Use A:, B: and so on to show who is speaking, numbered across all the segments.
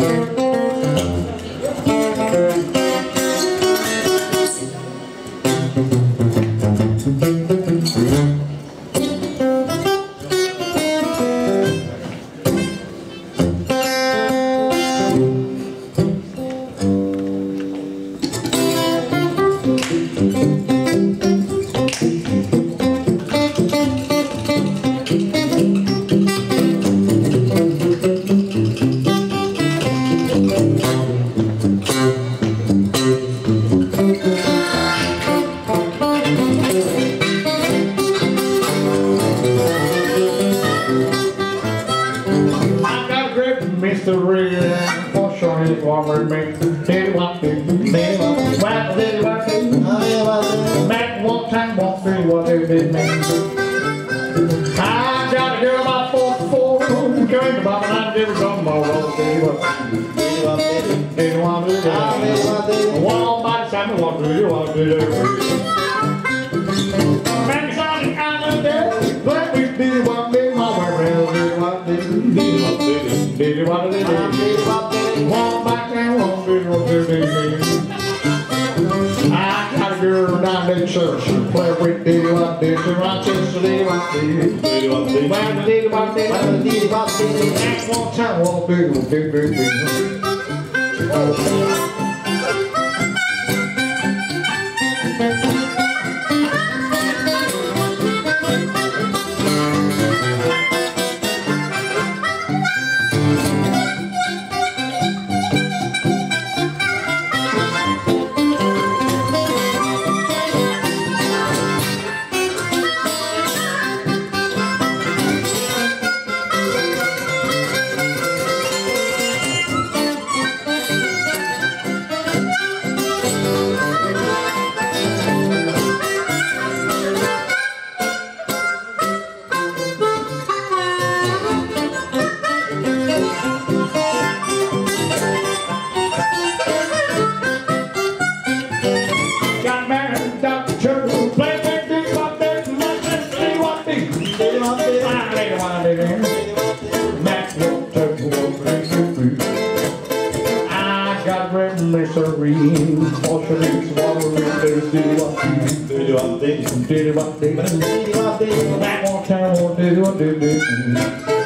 A: I with me. Diddy wop diddy, diddy wop, wap diddy wop diddy. Mac one time, one three, what they did me. I got a girl about four four, came to Bob and I it on my road. Diddy wop, diddy wop diddy. One by the time, one do you? Man, the island there, but we diddy wop one diddy wop diddy. I got a girl down in church, she play with diddy wop diddy, Rochester diddy wop diddy. Wham diddy wop diddy. Back one time, one diddy wop diddy, diddy. Got I diddy wop diddy. Mac won't take one thing got there's diddy, diddy wop diddy. Mac won't tell one diddy.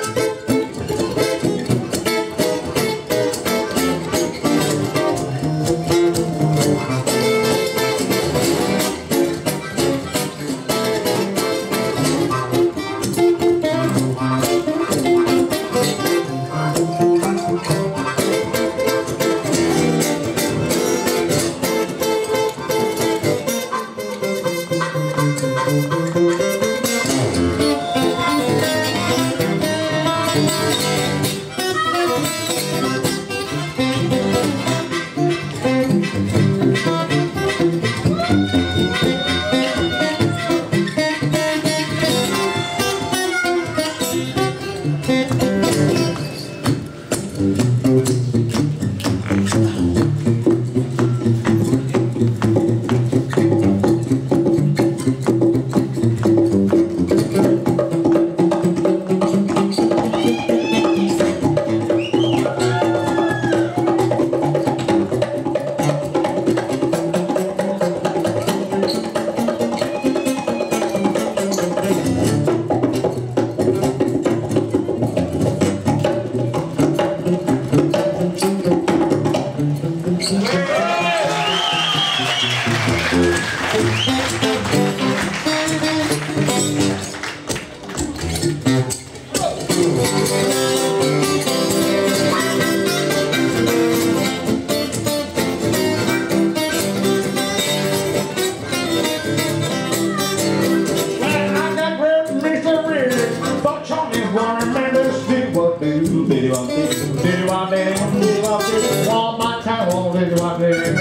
A: I never miss the rear, but show me what I'm in the stick, what do you want to do? Do I want to live up here on my towel if I did?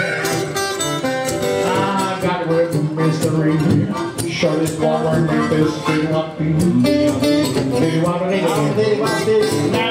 A: I got red misery, but Johnny one man this diddy wop